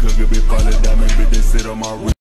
Cause got be in the diamond, bitch, they sit on my